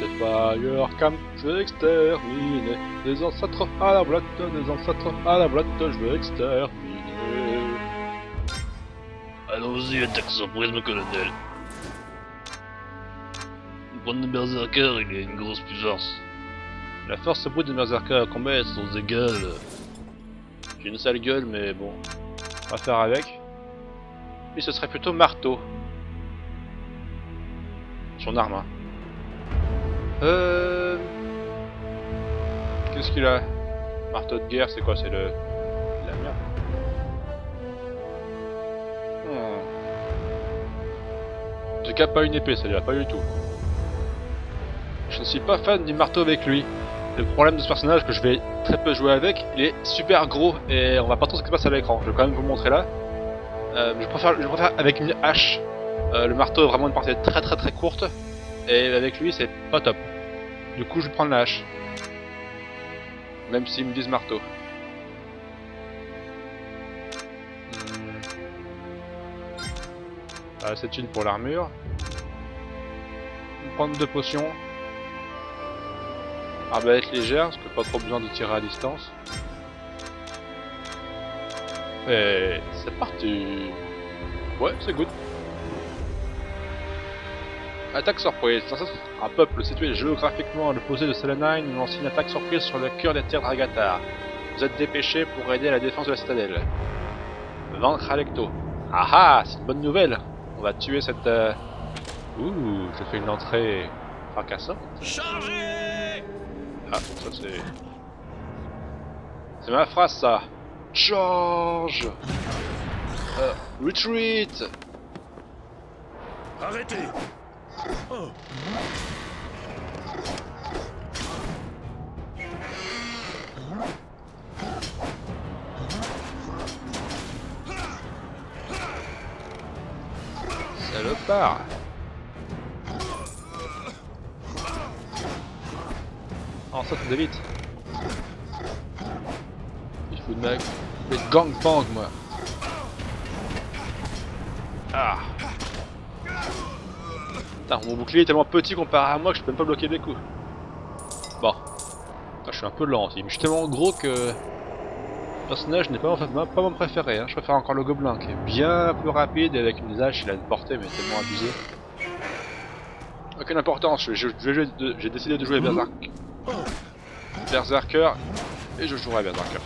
c'est Firecamp, je veux exterminer des ancêtres à la boîte, des ancêtres à la boîte, je veux exterminer. Allons-y, attaque surprise, mon colonel. Le point de berserker, il a une grosse puissance. La force brute de Berserker à combat sont égales. J'ai une sale gueule, mais bon, on va faire avec. Lui, ce serait plutôt marteau. Son arme, hein. Euh... Qu'est-ce qu'il a? Marteau de guerre, c'est quoi? C'est le... La merde. Hmm. En tout cas, pas une épée, ça va pas du tout. Je ne suis pas fan du marteau avec lui. Le problème de ce personnage que je vais très peu jouer avec, il est super gros et on va pas trop ce qui se passe à l'écran. Je vais quand même vous montrer là. Euh, je, préfère, je préfère avec une hache. Euh, le marteau est vraiment une partie très très très courte et avec lui c'est pas top. Du coup je vais prendre la hache. Même s'ils me disent marteau. Hmm. Ah, c'est une pour l'armure. Prendre deux potions. Arbalète légère, parce que pas trop besoin de tirer à distance. Et c'est parti Ouais, c'est good. Attaque surprise. Un peuple situé géographiquement à l'opposé de Selenine lance une attaque surprise sur le cœur des terres d'Agatar. Vous êtes dépêché pour aider à la défense de la citadelle. Vaincre Alecto. Ah ah, c'est une bonne nouvelle. On va tuer cette... Euh... Ouh, je fais une entrée fracassante. Chargez Ah, ça c'est... C'est ma phrase ça Charge euh, Retreat Arrêtez. Salopard. Oh ça c'est vite Il faut de mec. Mais gangbang moi. Ah Mon bouclier est tellement petit comparé à moi que je peux même pas bloquer des coups. Bon. Je suis un peu lent mais je suis tellement gros que... Le personnage n'est pas, mon préféré, hein. je préfère encore le gobelin qui est bien plus rapide et avec une hache il a une portée mais tellement abusée. Aucune importance, j'ai décidé de jouer Berserk. Berserker et je jouerai Berserker.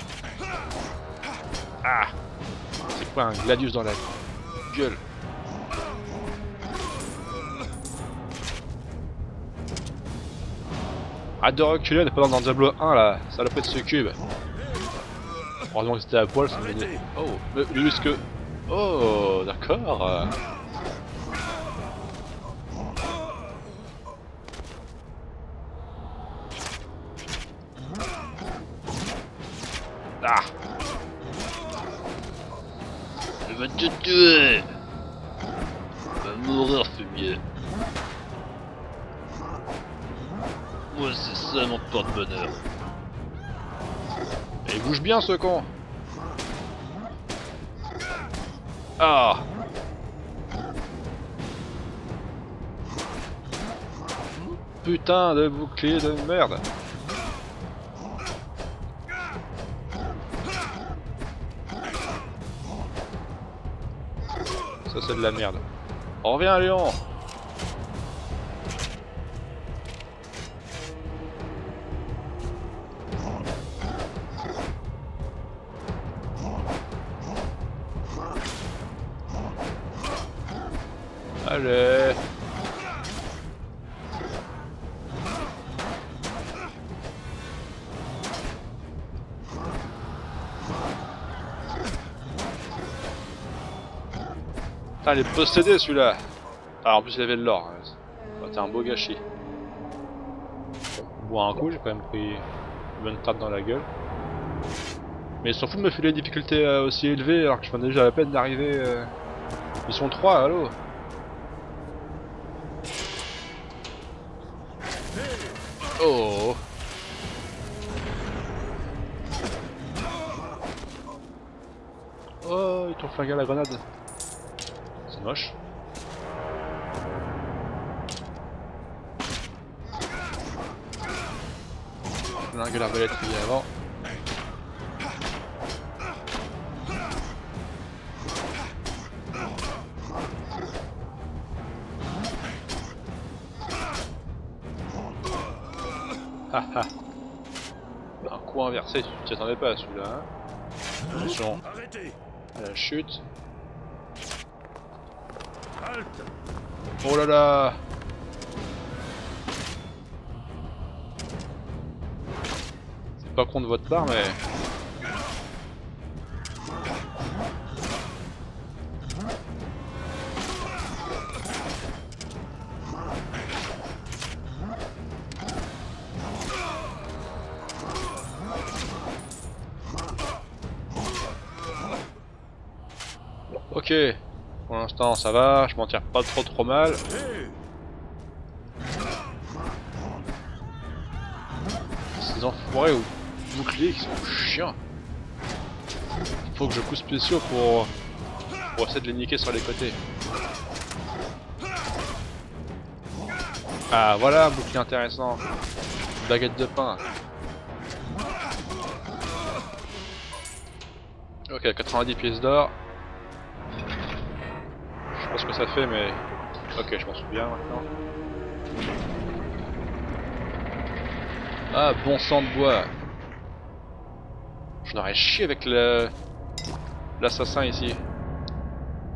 Ah C'est quoi un Gladius dans la gueule? Arrête de reculer, on est pas dans Diablo 1 là, salopé de ce cube. Heureusement que c'était à poil, ça me dit. Oh, mais que. Oh, d'accord. Ah Je vais te tuer Va mourir, fumier. C'est ça mon porte-bonheur. Et il bouge bien ce con Ah Putain de bouclier de merde Ça c'est de la merde. On revient Léon Allez Putain, il est possédé celui-là Ah, en plus il avait de l'or. Hein. T'es un beau gâchis. Bon, un coup, j'ai quand même pris une bonne tape dans la gueule. Mais ils s'en foutent de me filer des difficultés euh, aussi élevées alors que je prenais déjà la peine d'arriver... Euh... Ils sont trois, allô? Oh. Oh, ils t'ont flingué la grenade. C'est moche. Flingue l'arbalète qu'il y a avant. Un coup inversé, tu t'y attendais pas à celui-là. Hein Attention à la chute. Halte Oh là là C'est pas contre votre part, mais... Ok, pour l'instant ça va, je m'en tire pas trop trop mal. Ces enfoirés au bouclier qui sont chiants. Faut que je coups spéciaux pour, essayer de les niquer sur les côtés. Ah voilà un bouclier intéressant. Baguette de pain. Ok, 90 pièces d'or. Pas ce que ça fait mais... Ok, je m'en souviens maintenant. Ah, bon sang de bois. J'en aurais chié avec le... L'assassin ici.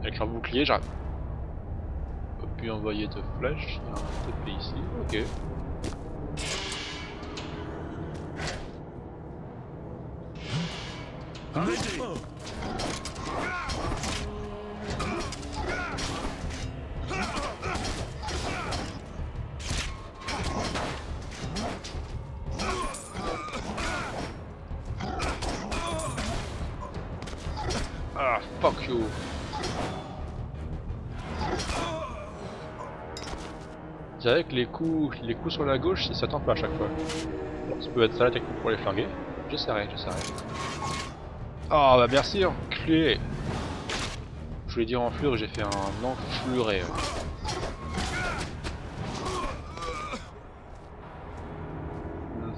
Avec leur bouclier, j'aurais pas pu envoyer de flèches. Il un ici, ok. Arrêtez Ah, fuck you. C'est vrai que les coups, les coups sur la gauche, ça tombe pas à chaque fois. Bon, ça peut être ça la technique pour les flinguer. J'essaierai, j'essaierai. Ah bah merci, enculé Je voulais dire enflure, j'ai fait un enfluré. Mhm.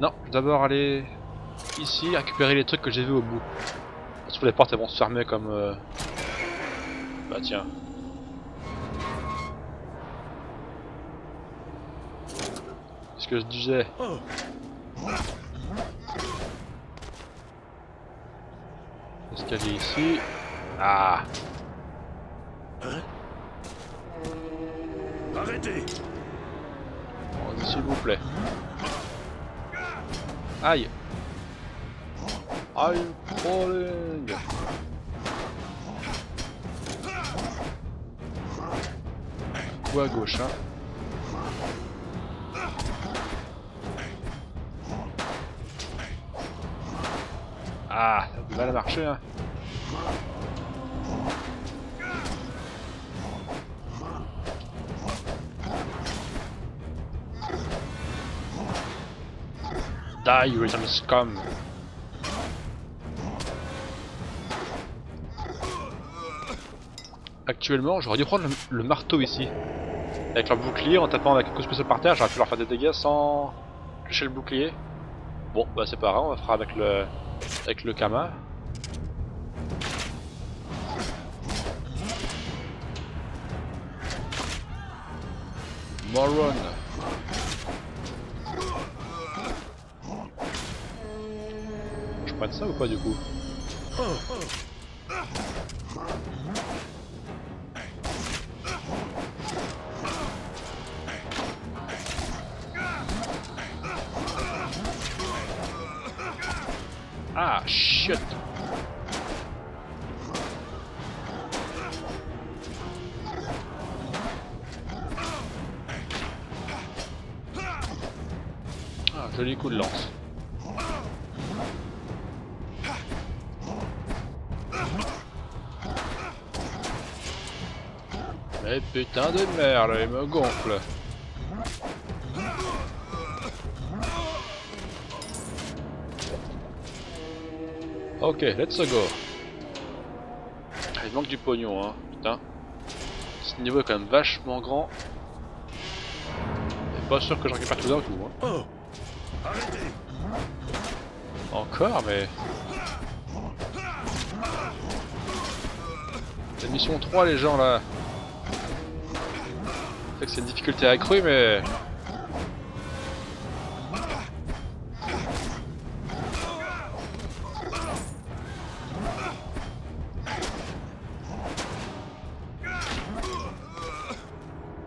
Non, je vais d'abord aller ici, récupérer les trucs que j'ai vus au bout. Les portes elles vont se fermer comme... euh, Bah tiens. Ce que je disais. Oh Escalier ici? Ah Arrêtez S'il vous plaît. Aïe Coup à gauche hein. Ah, ça a marcher hein. Die, you little scum. Actuellement, j'aurais dû prendre le, marteau ici. Avec leur bouclier, en tapant avec un coup spécial par terre, j'aurais pu leur faire des dégâts sans toucher le bouclier. Bon, bah c'est pas grave, on va faire avec le avec le Kama. Moron. Je prends ça ou pas du coup? Joli coup de lance. Mais putain de merde, il me gonfle. Ok, let's go. Il manque du pognon, hein, putain. Ce niveau est quand même vachement grand. Et pas sûr que j'en récupère tout d'un coup. Hein. Encore, mais... C'est mission 3 les gens là. C'est que c'est une difficulté accrue mais...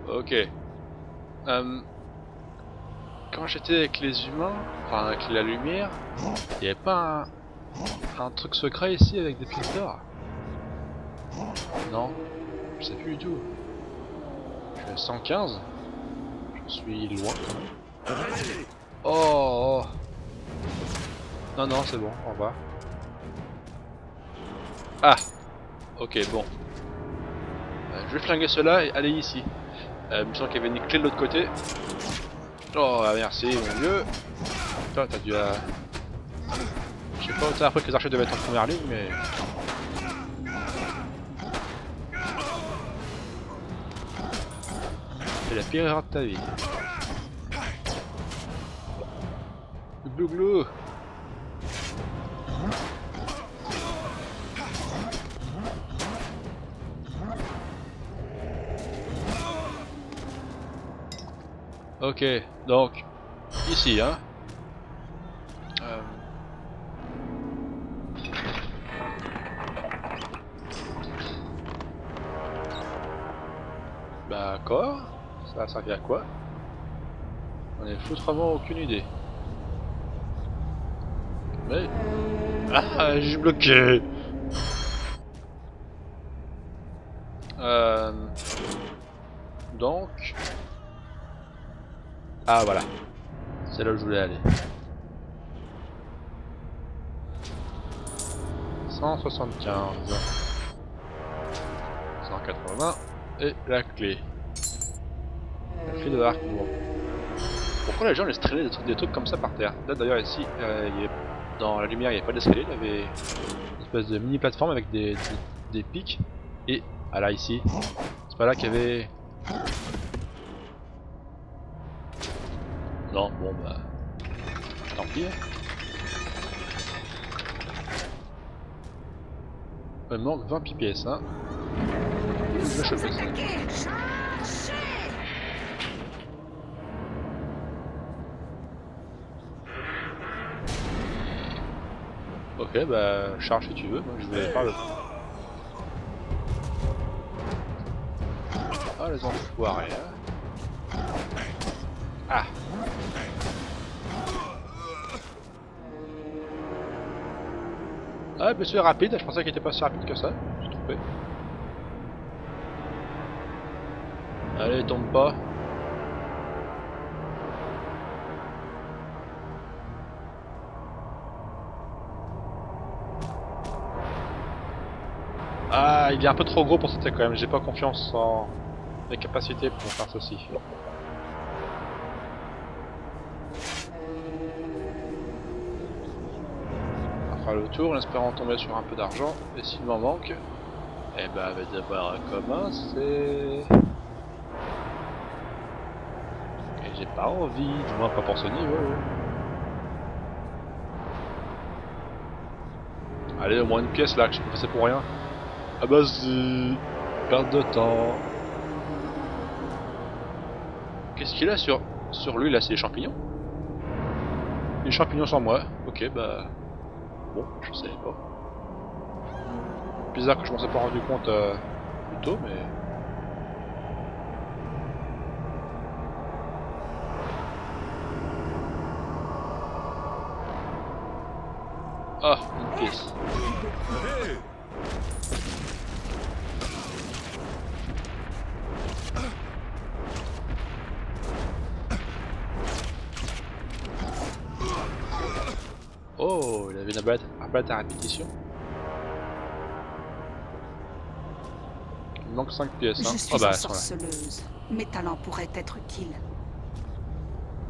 Ok. Quand j'étais avec les humains, enfin avec la lumière, il n'y avait pas un, truc secret ici avec des pièces d'or? Non, je sais plus du tout. Je suis à 115. Je suis loin. Oh, oh. Non, non, c'est bon, au revoir. Ah Ok, bon. Euh, je vais flinguer cela et aller ici. Euh, il me semble qu'il y avait une clé de l'autre côté. Oh, ah, merci, mon dieu. Toi, t'as dû... Euh... Je sais pas t'as appris que les archers devaient être en première ligne, mais... C'est la pire erreur de ta vie. Glou Ok, donc ici, hein. Euh... D'accord, ça a servi à quoi? On est foutrement aucune idée. Mais... Ah, j'ai bloqué euh... Donc... Ah voilà. C'est là où je voulais aller. 175. 180. Et la clé. La clé de l'arc. Pourquoi les gens laissent traîner des trucs, comme ça par terre? Là d'ailleurs ici, euh, dans la lumière il n'y avait pas d'escalier, il y avait une espèce de mini plateforme avec des, des, des pics. Et, ah là ici, c'est pas là qu'il y avait Non, bon bah... Tant pis. Il me manque 20 pièces, hein. Je vais choper ça. Ok, bah charge si tu veux, moi je vais faire le... Ah les enfoirés, hein. Ah Ah, monsieur est rapide, je pensais qu'il était pas si rapide que ça. Je suis trompé. Allez, tombe pas. Ah, il est un peu trop gros pour c'était quand même. J'ai pas confiance en mes capacités pour faire ceci. Le tour en espérant tomber sur un peu d'argent. Et s'il m'en manque, eh ben avec d'abord commencer. Et j'ai pas envie, du moins pas pour ce niveau. Allez, au moins une pièce là, que je passé pour rien. Ah bah si, perte de temps. Qu'est-ce qu'il a sur, sur lui là, c'est les champignons? Les champignons sans moi, ok bah... Bon, je savais pas. Bizarre que je m'en sois pas rendu compte euh, plus tôt, mais... Ah, une pièce. Avait une batte, à répétition. Il manque 5 pièces. Hein. Je suis oh bah, sorceleuse. Mes talents pourraient être utiles.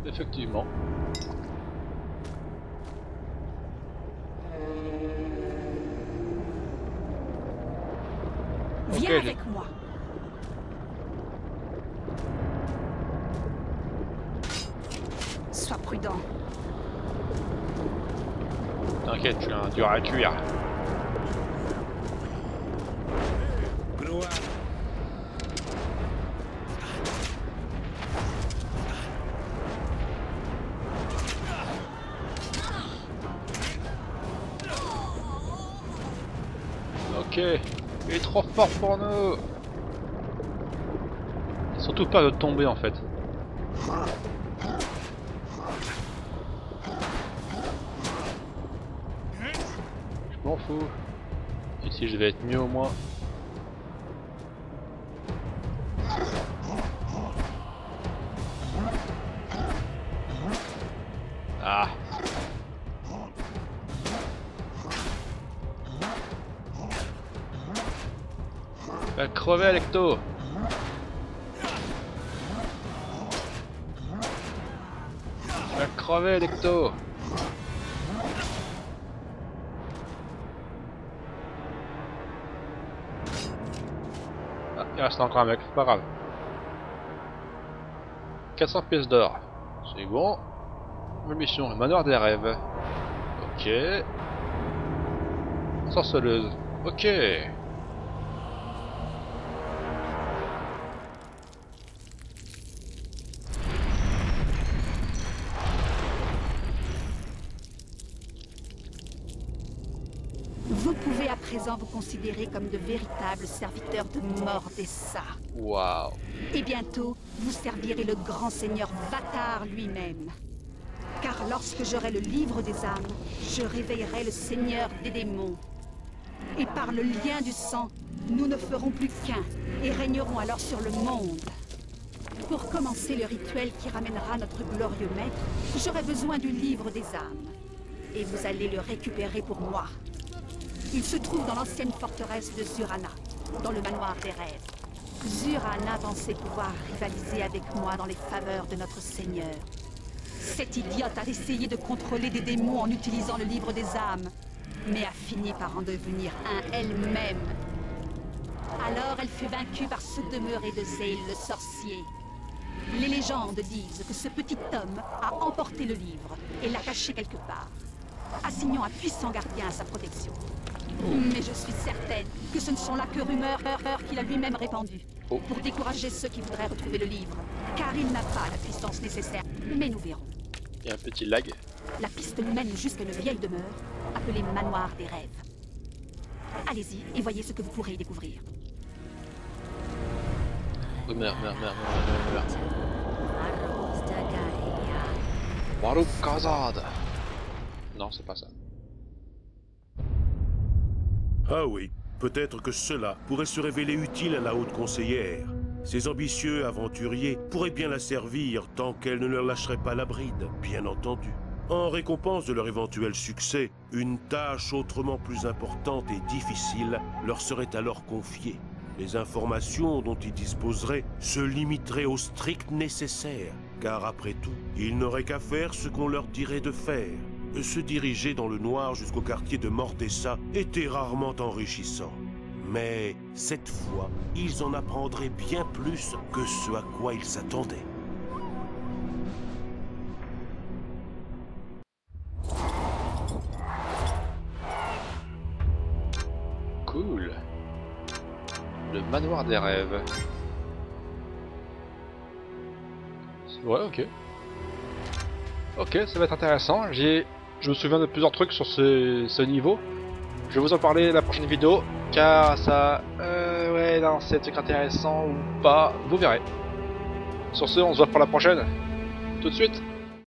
Effectivement. Viens okay, avec moi. Sois prudent. T'inquiète, je suis un dur à cuire. Ok, il est trop fort pour nous. Surtout pas de tomber en fait. Je m'en fous. Ici je vais être mieux au moins. Ah. Va crever Alecto Va crever Alecto Reste encore un mec, c'est pas grave. 400 pièces d'or. C'est bon. Nouvelle mission, le manoir des rêves. Ok. Sorceleuse. Ok. Considérer comme de véritables serviteurs de Mordessa. Waouh. Et bientôt, vous servirez le grand seigneur Vatar lui-même. Car lorsque j'aurai le livre des âmes, je réveillerai le seigneur des démons. Et par le lien du sang, nous ne ferons plus qu'un et régnerons alors sur le monde. Pour commencer le rituel qui ramènera notre glorieux maître, j'aurai besoin du livre des âmes. Et vous allez le récupérer pour moi. Il se trouve dans l'ancienne forteresse de Zurana, dans le manoir des rêves. Zurana pensait pouvoir rivaliser avec moi dans les faveurs de notre Seigneur. Cette idiote a essayé de contrôler des démons en utilisant le livre des âmes, mais a fini par en devenir un elle-même. Alors elle fut vaincue par ce demeuré de Zale le sorcier. Les légendes disent que ce petit homme a emporté le livre et l'a caché quelque part, assignant un puissant gardien à sa protection. Mais je suis certaine que ce ne sont là que rumeurs qu'il a lui-même répandues. Oh. Pour décourager ceux qui voudraient retrouver le livre. Car il n'a pas la puissance nécessaire. Mais nous verrons. Il y a un petit lag. La piste nous mène jusqu'à une vieille demeure, appelée Manoir des Rêves. Allez-y et voyez ce que vous pourrez y découvrir. Oh merde, merde, merde, merde, merde. Non, c'est pas ça. Ah oui, peut-être que cela pourrait se révéler utile à la haute conseillère. Ces ambitieux aventuriers pourraient bien la servir tant qu'elle ne leur lâcherait pas la bride, bien entendu. En récompense de leur éventuel succès, une tâche autrement plus importante et difficile leur serait alors confiée. Les informations dont ils disposeraient se limiteraient au strict nécessaire, car après tout, ils n'auraient qu'à faire ce qu'on leur dirait de faire. Se diriger dans le noir jusqu'au quartier de Mordessa était rarement enrichissant. Mais cette fois, ils en apprendraient bien plus que ce à quoi ils s'attendaient. Cool. Le manoir des rêves. Ouais, ok. Ok, ça va être intéressant. J'ai, je me souviens de plusieurs trucs sur ce, ce niveau. Je vais vous en parler la prochaine vidéo, car ça, euh, ouais, non, c'est intéressant ou pas, vous verrez. Sur ce, on se voit pour la prochaine. Tout de suite.